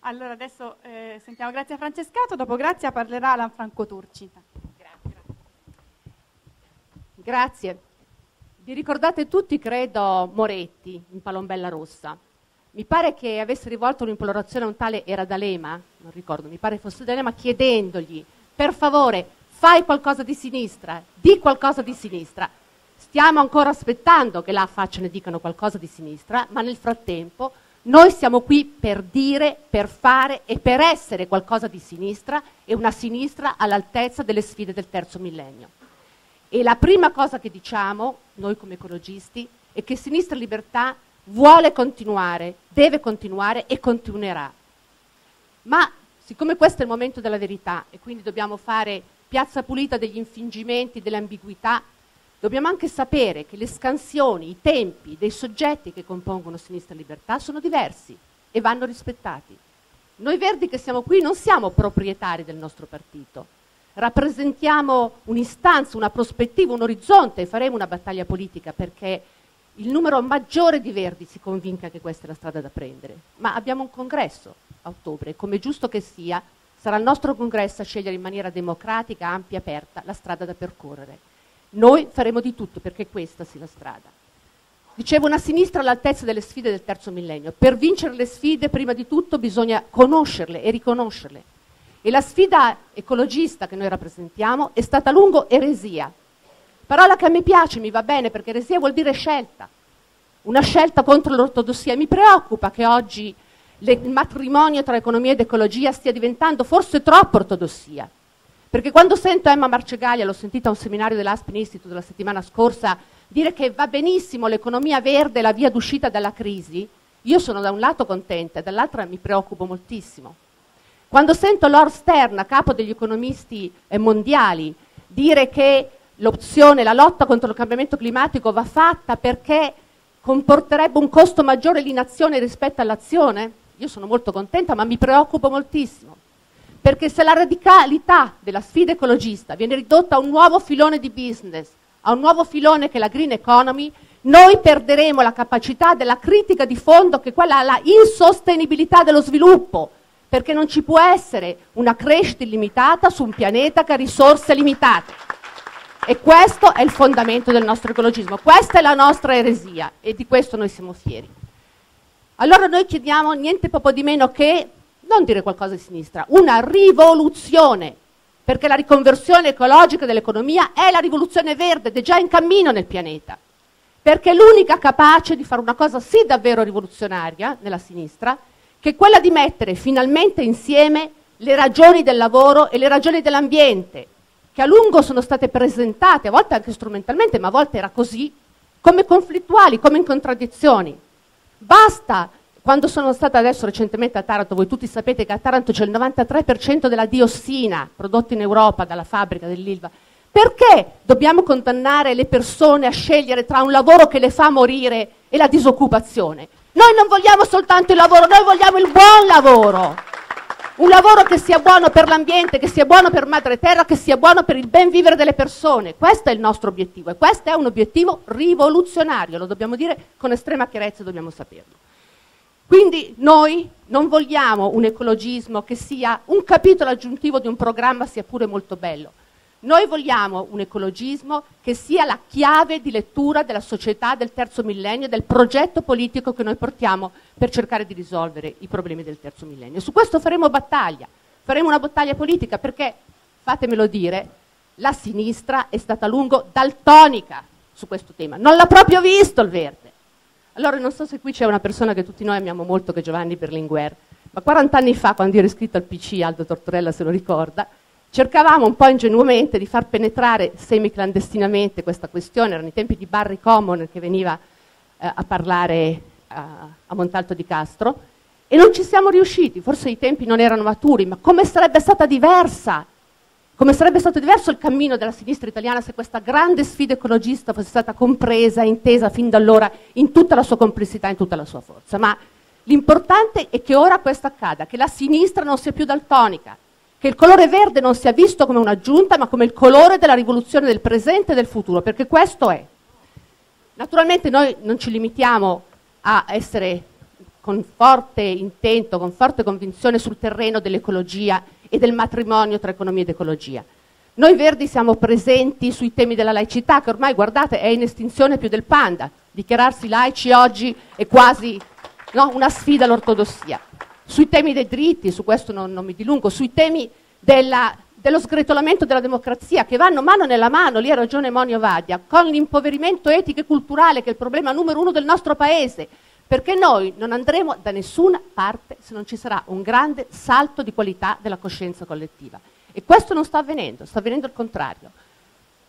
Allora adesso eh, sentiamo Grazia Francescato, dopo Grazia parlerà Alan Franco Turci. Grazie. Vi ricordate tutti, credo, Moretti in Palombella Rossa? Mi pare che avesse rivolto un'implorazione a un tale era D'Alema, non ricordo, mi pare fosse D'Alema, chiedendogli, per favore, fai qualcosa di sinistra, di qualcosa di sinistra. Stiamo ancora aspettando che là facciano e dicano qualcosa di sinistra, ma nel frattempo noi siamo qui per dire, per fare e per essere qualcosa di sinistra e una sinistra all'altezza delle sfide del terzo millennio. E la prima cosa che diciamo, noi come ecologisti, è che Sinistra Libertà vuole continuare, deve continuare e continuerà. Ma siccome questo è il momento della verità e quindi dobbiamo fare piazza pulita degli infingimenti, delle ambiguità, Dobbiamo anche sapere che le scansioni, i tempi dei soggetti che compongono Sinistra Libertà sono diversi e vanno rispettati. Noi Verdi che siamo qui non siamo proprietari del nostro partito, rappresentiamo un'istanza, una prospettiva, un orizzonte e faremo una battaglia politica perché il numero maggiore di Verdi si convinca che questa è la strada da prendere. Ma abbiamo un congresso a ottobre come giusto che sia sarà il nostro congresso a scegliere in maniera democratica, ampia e aperta la strada da percorrere. Noi faremo di tutto perché questa sia la strada. Dicevo una sinistra all'altezza delle sfide del terzo millennio. Per vincere le sfide, prima di tutto, bisogna conoscerle e riconoscerle. E la sfida ecologista che noi rappresentiamo è stata a lungo eresia. Parola che a me piace, mi va bene, perché eresia vuol dire scelta. Una scelta contro l'ortodossia. Mi preoccupa che oggi il matrimonio tra economia ed ecologia stia diventando forse troppo ortodossia. Perché quando sento Emma Marcegaglia, l'ho sentita a un seminario dell'Aspin Institute la settimana scorsa, dire che va benissimo l'economia verde, la via d'uscita dalla crisi, io sono da un lato contenta e dall'altro mi preoccupo moltissimo. Quando sento Lord Stern, capo degli economisti eh, mondiali, dire che l'opzione, la lotta contro il cambiamento climatico va fatta perché comporterebbe un costo maggiore l'inazione rispetto all'azione, io sono molto contenta, ma mi preoccupo moltissimo. Perché se la radicalità della sfida ecologista viene ridotta a un nuovo filone di business, a un nuovo filone che è la green economy, noi perderemo la capacità della critica di fondo che è quella alla insostenibilità dello sviluppo, perché non ci può essere una crescita illimitata su un pianeta che ha risorse limitate. E questo è il fondamento del nostro ecologismo, questa è la nostra eresia e di questo noi siamo fieri. Allora noi chiediamo niente poco di meno che non dire qualcosa di sinistra, una rivoluzione, perché la riconversione ecologica dell'economia è la rivoluzione verde ed è già in cammino nel pianeta, perché è l'unica capace di fare una cosa sì davvero rivoluzionaria nella sinistra, che è quella di mettere finalmente insieme le ragioni del lavoro e le ragioni dell'ambiente, che a lungo sono state presentate, a volte anche strumentalmente, ma a volte era così, come conflittuali, come in contraddizioni. Basta quando sono stata adesso recentemente a Taranto, voi tutti sapete che a Taranto c'è il 93% della diossina prodotta in Europa dalla fabbrica dell'Ilva. Perché dobbiamo condannare le persone a scegliere tra un lavoro che le fa morire e la disoccupazione? Noi non vogliamo soltanto il lavoro, noi vogliamo il buon lavoro. Un lavoro che sia buono per l'ambiente, che sia buono per madre terra, che sia buono per il ben vivere delle persone. Questo è il nostro obiettivo e questo è un obiettivo rivoluzionario, lo dobbiamo dire con estrema chiarezza e dobbiamo saperlo. Quindi noi non vogliamo un ecologismo che sia un capitolo aggiuntivo di un programma sia pure molto bello. Noi vogliamo un ecologismo che sia la chiave di lettura della società del terzo millennio, del progetto politico che noi portiamo per cercare di risolvere i problemi del terzo millennio. Su questo faremo battaglia, faremo una battaglia politica perché, fatemelo dire, la sinistra è stata a lungo daltonica su questo tema, non l'ha proprio visto il verde. Allora non so se qui c'è una persona che tutti noi amiamo molto, che è Giovanni Berlinguer, ma 40 anni fa, quando io ero iscritto al PC, Aldo Tortorella se lo ricorda, cercavamo un po' ingenuamente di far penetrare semi-clandestinamente questa questione, erano i tempi di Barry Common che veniva eh, a parlare a, a Montalto di Castro, e non ci siamo riusciti, forse i tempi non erano maturi, ma come sarebbe stata diversa come sarebbe stato diverso il cammino della sinistra italiana se questa grande sfida ecologista fosse stata compresa, intesa fin da allora in tutta la sua complessità, in tutta la sua forza. Ma l'importante è che ora questo accada, che la sinistra non sia più daltonica, che il colore verde non sia visto come un'aggiunta, ma come il colore della rivoluzione del presente e del futuro, perché questo è. Naturalmente noi non ci limitiamo a essere con forte intento, con forte convinzione sul terreno dell'ecologia e del matrimonio tra economia ed ecologia. Noi verdi siamo presenti sui temi della laicità, che ormai, guardate, è in estinzione più del panda. Dichiararsi laici oggi è quasi no, una sfida all'ortodossia. Sui temi dei diritti, su questo non, non mi dilungo, sui temi della, dello sgretolamento della democrazia, che vanno mano nella mano, lì ha ragione Monio Vadia, con l'impoverimento etico e culturale, che è il problema numero uno del nostro Paese, perché noi non andremo da nessuna parte se non ci sarà un grande salto di qualità della coscienza collettiva. E questo non sta avvenendo, sta avvenendo il contrario.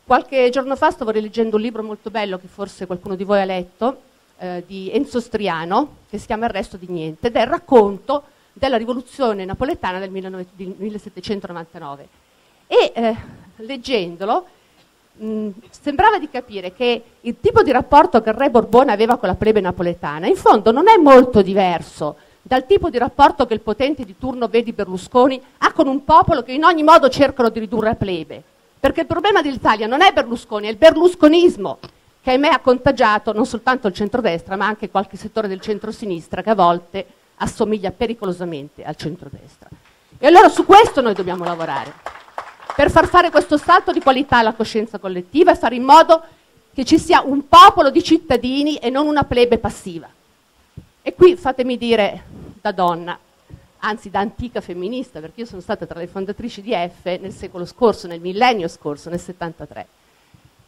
Qualche giorno fa stavo rileggendo un libro molto bello che forse qualcuno di voi ha letto, eh, di Enzo Striano, che si chiama Il resto di niente, ed è il racconto della rivoluzione napoletana del 1799. E eh, leggendolo mh, sembrava di capire che il tipo di rapporto che il re Borbone aveva con la plebe napoletana in fondo non è molto diverso dal tipo di rapporto che il potente di turno Vedi Berlusconi ha con un popolo che in ogni modo cercano di ridurre a plebe. Perché il problema dell'Italia non è Berlusconi, è il berlusconismo che ahimè ha contagiato non soltanto il centrodestra ma anche qualche settore del centrosinistra che a volte assomiglia pericolosamente al centrodestra. E allora su questo noi dobbiamo lavorare, per far fare questo salto di qualità alla coscienza collettiva e fare in modo che ci sia un popolo di cittadini e non una plebe passiva. E qui fatemi dire da donna, anzi da antica femminista, perché io sono stata tra le fondatrici di F nel secolo scorso, nel millennio scorso, nel 73.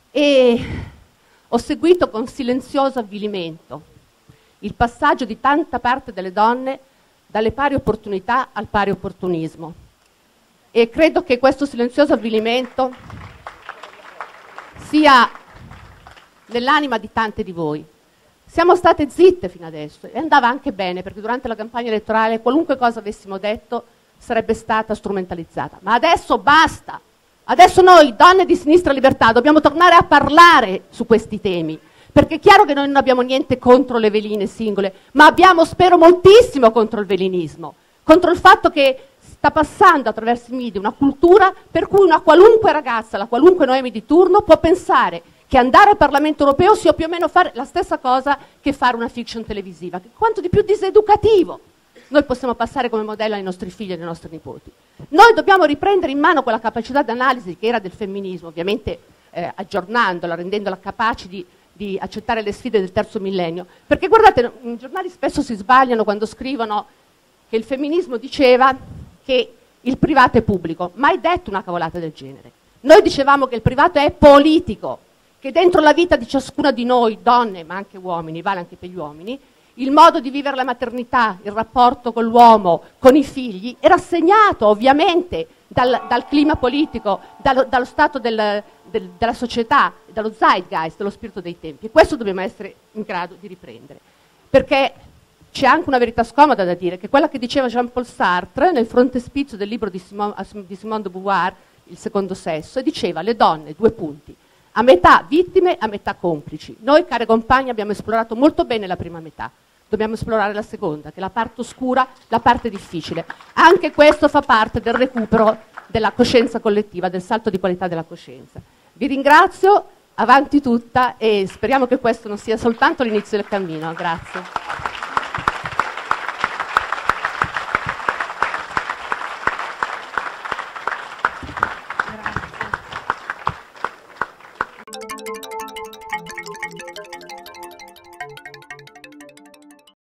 E ho seguito con silenzioso avvilimento il passaggio di tanta parte delle donne dalle pari opportunità al pari opportunismo. E credo che questo silenzioso avvilimento sia nell'anima di tante di voi. Siamo state zitte fino adesso e andava anche bene perché durante la campagna elettorale qualunque cosa avessimo detto sarebbe stata strumentalizzata. Ma adesso basta! Adesso noi, donne di sinistra libertà, dobbiamo tornare a parlare su questi temi. Perché è chiaro che noi non abbiamo niente contro le veline singole, ma abbiamo, spero, moltissimo contro il velinismo, contro il fatto che sta passando attraverso i media una cultura per cui una qualunque ragazza, la qualunque Noemi di turno, può pensare che andare al Parlamento europeo sia più o meno fare la stessa cosa che fare una fiction televisiva, quanto di più diseducativo noi possiamo passare come modello ai nostri figli e ai nostri nipoti. Noi dobbiamo riprendere in mano quella capacità di analisi che era del femminismo, ovviamente eh, aggiornandola, rendendola capace di, di accettare le sfide del terzo millennio. Perché guardate, i giornali spesso si sbagliano quando scrivono che il femminismo diceva che il privato è pubblico. Mai detto una cavolata del genere. Noi dicevamo che il privato è politico, che dentro la vita di ciascuna di noi, donne ma anche uomini, vale anche per gli uomini, il modo di vivere la maternità, il rapporto con l'uomo, con i figli, era segnato ovviamente dal, dal clima politico, dallo, dallo stato del, del, della società, dallo zeitgeist, dallo spirito dei tempi. E questo dobbiamo essere in grado di riprendere. Perché c'è anche una verità scomoda da dire, che è quella che diceva Jean-Paul Sartre nel frontespizio del libro di Simone, di Simone de Beauvoir, Il secondo sesso, e diceva le donne, due punti, a metà vittime, a metà complici. Noi, care compagne, abbiamo esplorato molto bene la prima metà. Dobbiamo esplorare la seconda, che è la parte oscura, la parte difficile. Anche questo fa parte del recupero della coscienza collettiva, del salto di qualità della coscienza. Vi ringrazio, avanti tutta e speriamo che questo non sia soltanto l'inizio del cammino. Grazie.